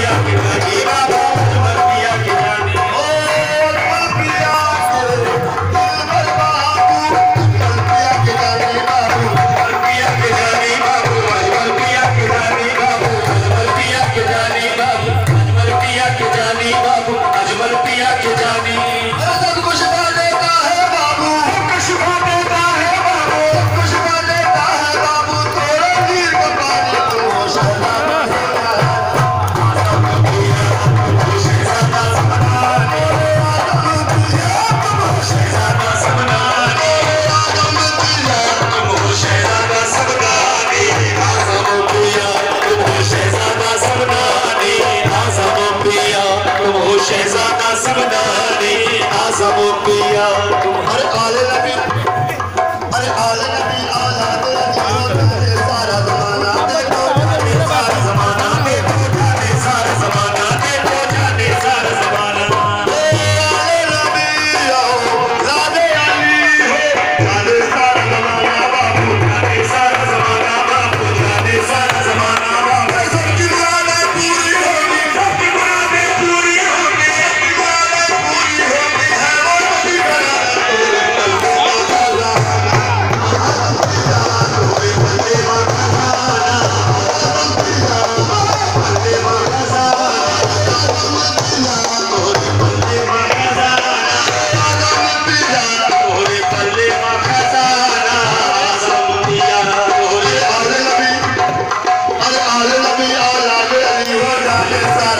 Yeah. Hallelujah.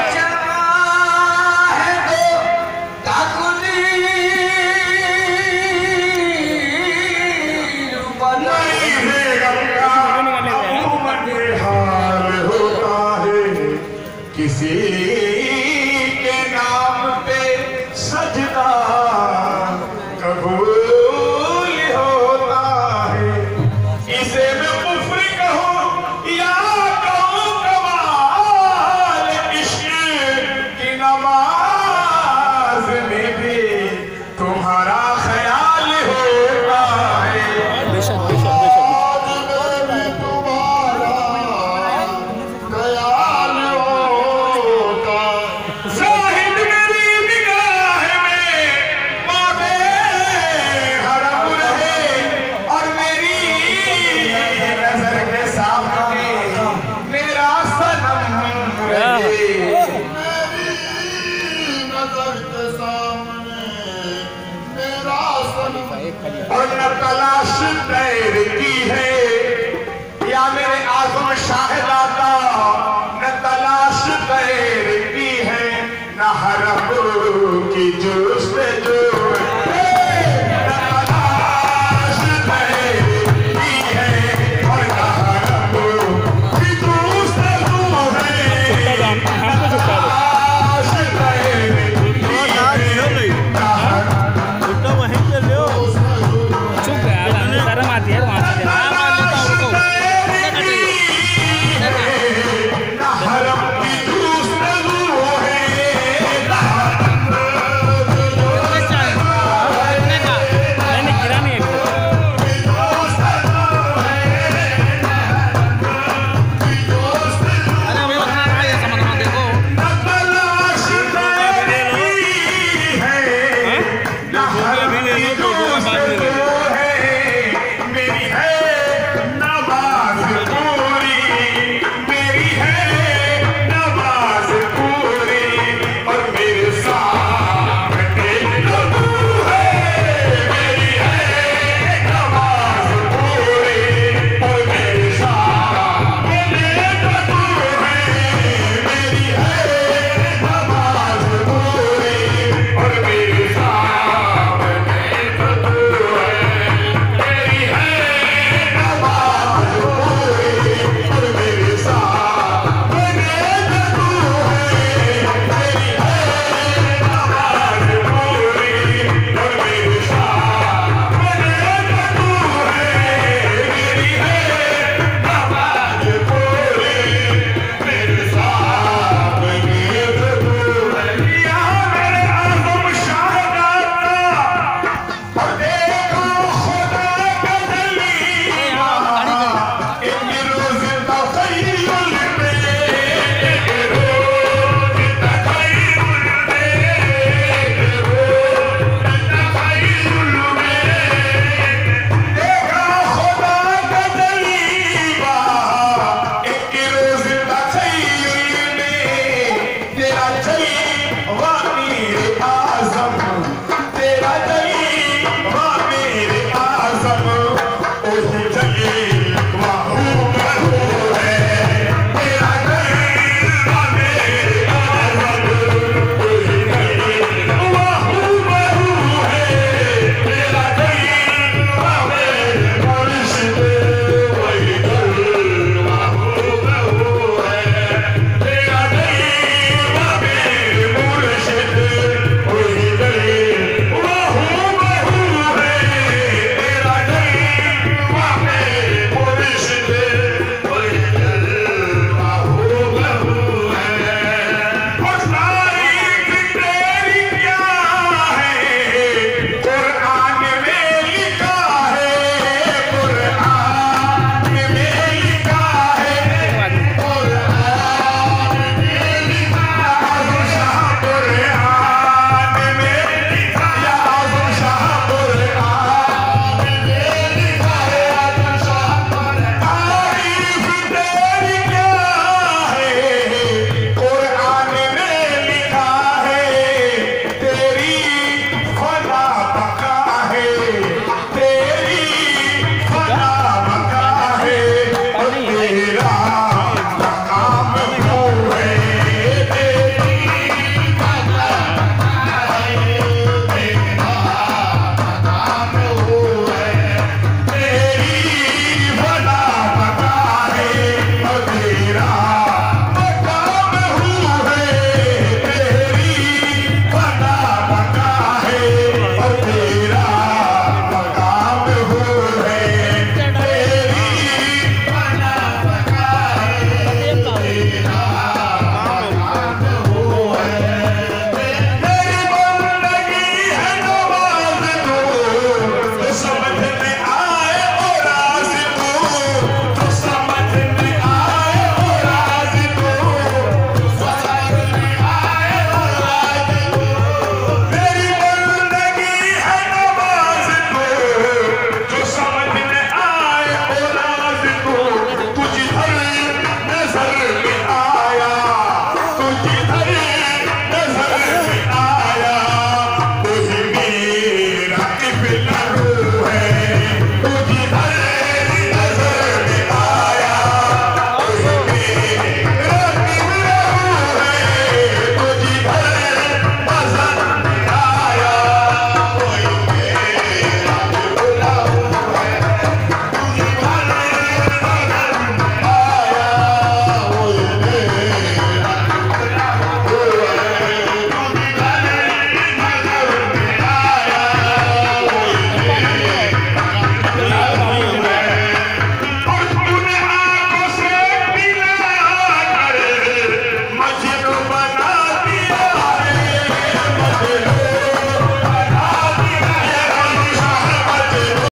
इसी के नाम पे सजदा day.